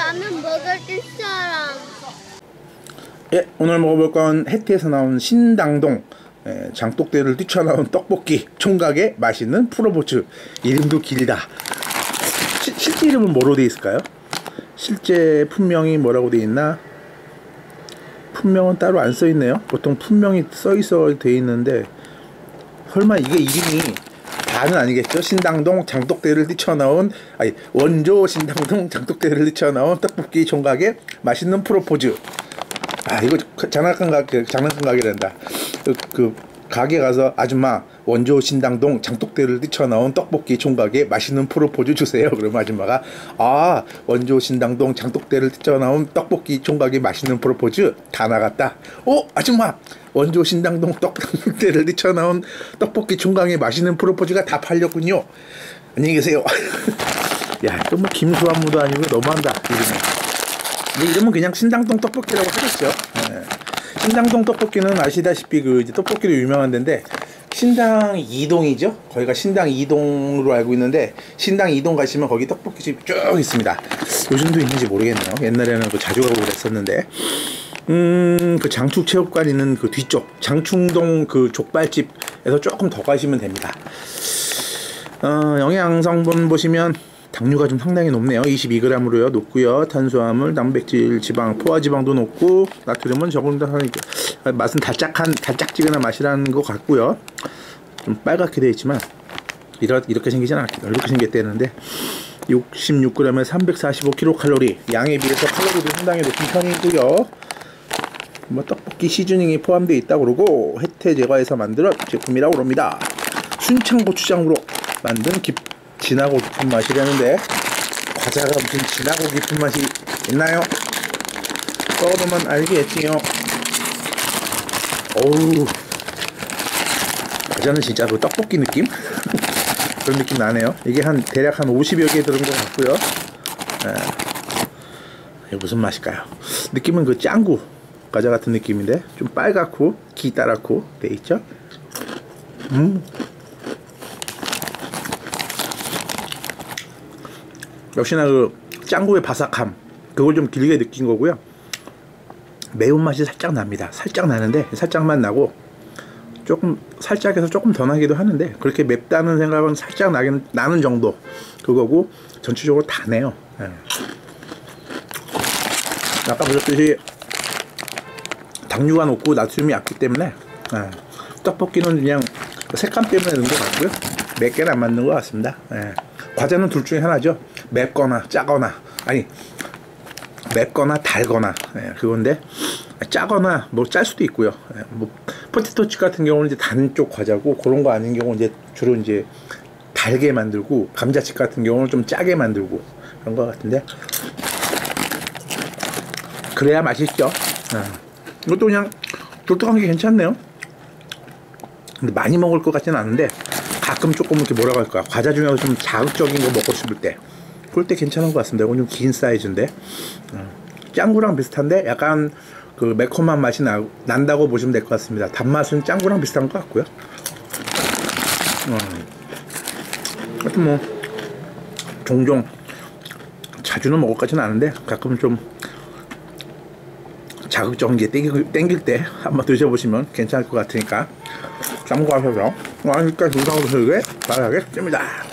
라면 먹을. 예, 오늘 먹어볼 건 해태에서 나온 신당동 예, 장독대를 뛰쳐나온 떡볶이 총각의 맛있는 프로보츠 이름도 길다 시, 실제 이름은 뭐로 돼 있을까요? 실제 품명이 뭐라고 돼 있나? 품명은 따로 안 써 있네요 보통 품명이 써 있어 돼 있는데 설마 이게 이름이 다는 아니겠죠? 신당동 장독대를 뛰쳐나온 아니 원조 신당동 장독대를 뛰쳐나온 떡볶이 총각의 맛있는 프로포즈 아 이거 그 장난감 가게 장난감 가게란다. 그, 그 가게 가서 아줌마 원조 신당동 장독대를 뛰쳐나온 떡볶이 총각에 맛있는 프로포즈 주세요. 그러면 아줌마가 아 원조 신당동 장독대를 뛰쳐나온 떡볶이 총각에 맛있는 프로포즈 다 나갔다. 어 아줌마 원조 신당동 떡대를 뛰쳐나온 떡볶이 총각에 맛있는 프로포즈가 다 팔렸군요. 안녕히 계세요. 야, 이거 뭐 김수환무도 아니고 너무한다. 이름이. 이 이름은 그냥 신당동 떡볶이라고 하겠죠. 네. 신당동 떡볶이는 아시다시피 그 이제 떡볶이로 유명한 데인데 신당 이동이죠. 거기가 신당 이동으로 알고 있는데 신당 이동 가시면 거기 떡볶이집 쭉 있습니다. 요즘도 있는지 모르겠네요. 옛날에는 그 자주 가고 그랬었는데. 음, 그 장축체육관 있는 그 뒤쪽 장충동 그 족발집에서 조금 더 가시면 됩니다. 어, 영양 성분 보시면 당류가 좀 상당히 높네요. 22g으로요. 높고요. 탄수화물, 단백질, 지방, 포화지방도 높고 나트륨은 하니까 맛은 달짝한 달짝지근한 맛이라는 것 같고요. 좀 빨갛게 되어 있지만 이렇게, 이렇게 생기진 않겠다. 이렇게 생겼대는데 66g에 345kcal 양에 비해서 칼로리도 상당히 높은 편이고요. 뭐 떡볶이 시즈닝이 포함되어 있다고 그러고 혜태 제과에서 만든 제품이라고 그럽니다. 순창 고추장으로 만든 깊 진하고 깊은 맛이라는데 과자가 무슨 진하고 깊은 맛이 있나요? 떠보면 알겠지요. 어우 과자는 진짜 그 떡볶이 느낌? 그런 느낌 나네요. 이게 한 대략 한 50여 개 들은 것 같고요. 에, 이게 무슨 맛일까요? 느낌은 그 짱구 과자 같은 느낌인데 좀 빨갛고 기따랗고 돼 있죠. 음. 역시나 그 짱구의 바삭함 그걸 좀 길게 느낀 거고요. 매운맛이 살짝 납니다. 살짝 나는데 살짝만 나고 조금 살짝해서 조금 더 나기도 하는데 그렇게 맵다는 생각은 살짝 나긴 나는 정도 그거고 전체적으로 다네요. 네. 아까 보셨듯이 당류가 높고 나트륨이 약기 때문에 네. 떡볶이는 그냥 색감 때문에 넣은 것 같고요. 맵게는 안 맞는 것 같습니다. 네. 과자는 둘 중에 하나죠. 맵거나 짜거나 아니 맵거나 달거나 예, 그건데 짜거나 뭐 짤 수도 있고요. 예, 뭐 포테토칩 같은 경우는 이제 단 쪽 과자고 그런 거 아닌 경우 이제 주로 이제 달게 만들고 감자칩 같은 경우는 좀 짜게 만들고 그런 거 같은데 그래야 맛있죠. 예. 이것도 그냥 독특한 게 괜찮네요. 근데 많이 먹을 것 같지는 않은데 가끔 조금 이렇게 뭐라고 할까 과자 중에서 좀 자극적인 거 먹고 싶을 때 그럴 때 괜찮은 것 같습니다. 이건 좀 긴 사이즈인데 어. 짱구랑 비슷한데 약간 그 매콤한 맛이 나, 난다고 보시면 될 것 같습니다. 단맛은 짱구랑 비슷한 것 같고요. 어. 하여튼 뭐 종종 자주는 먹을 것같지는 않은데 가끔 좀 자극적인 게 땡길, 땡길 때 한번 드셔보시면 괜찮을 것 같으니까 참고하셔서 맛있게 조사하시길 바라겠습니다.